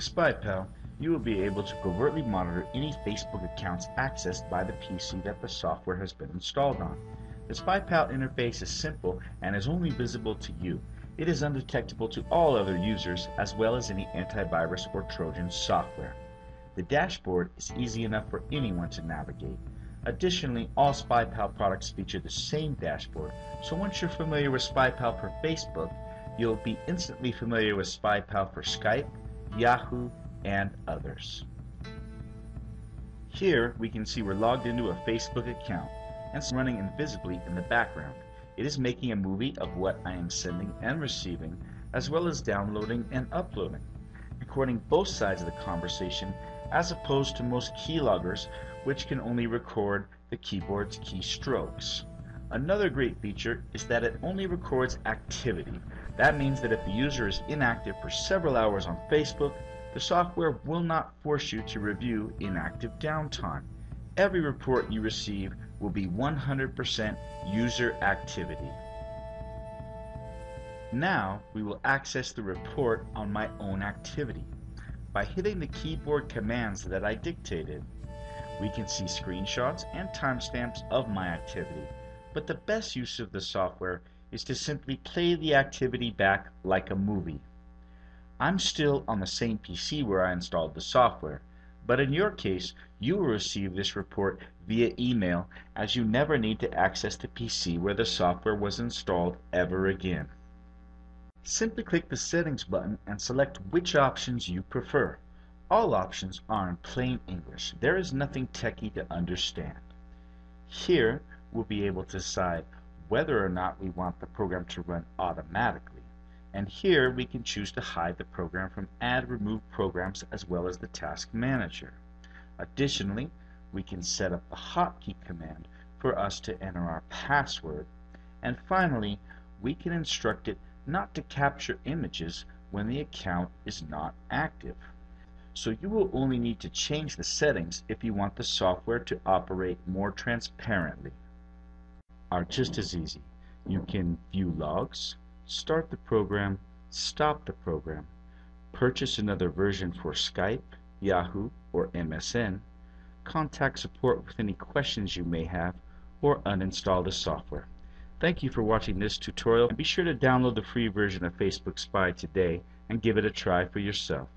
With SpyPal, you will be able to covertly monitor any Facebook accounts accessed by the PC that the software has been installed on. The SpyPal interface is simple and is only visible to you. It is undetectable to all other users as well as any antivirus or Trojan software. The dashboard is easy enough for anyone to navigate. Additionally, all SpyPal products feature the same dashboard, so once you're familiar with SpyPal for Facebook, you'll be instantly familiar with SpyPal for Skype, Yahoo, and others. Here we can see we're logged into a Facebook account and it's running invisibly in the background. It is making a movie of what I am sending and receiving, as well as downloading and uploading, recording both sides of the conversation as opposed to most keyloggers which can only record the keyboard's keystrokes. Another great feature is that it only records activity. That means that if the user is inactive for several hours on Facebook, the software will not force you to review inactive downtime. Every report you receive will be 100% user activity. Now we will access the report on my own activity. By hitting the keyboard commands that I dictated, we can see screenshots and timestamps of my activity, but the best use of the software is to simply play the activity back like a movie. I'm still on the same PC where I installed the software, but in your case, you will receive this report via email as you never need to access the PC where the software was installed ever again. Simply click the Settings button and select which options you prefer. All options are in plain English. There is nothing techy to understand. Here, we'll be able to decide whether or not we want the program to run automatically. And here, we can choose to hide the program from Add Remove Programs as well as the Task Manager. Additionally, we can set up the hotkey command for us to enter our password. And finally, we can instruct it not to capture images when the account is not active so you will only need to change the settings if you want the software to operate more transparently. Are just as easy. You can view logs, start the program, stop the program, purchase another version for Skype, Yahoo, or MSN, contact support with any questions you may have, or uninstall the software. Thank you for watching this tutorial and be sure to download the free version of Facebook Spy today and give it a try for yourself.